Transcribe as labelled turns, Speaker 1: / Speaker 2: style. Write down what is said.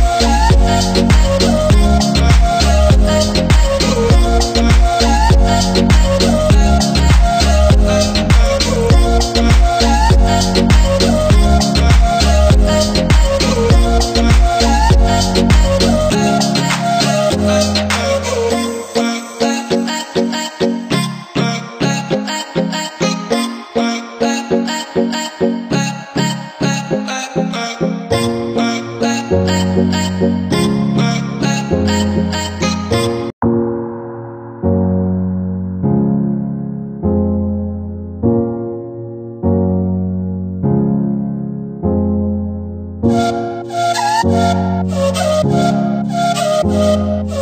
Speaker 1: Yeah. Oh.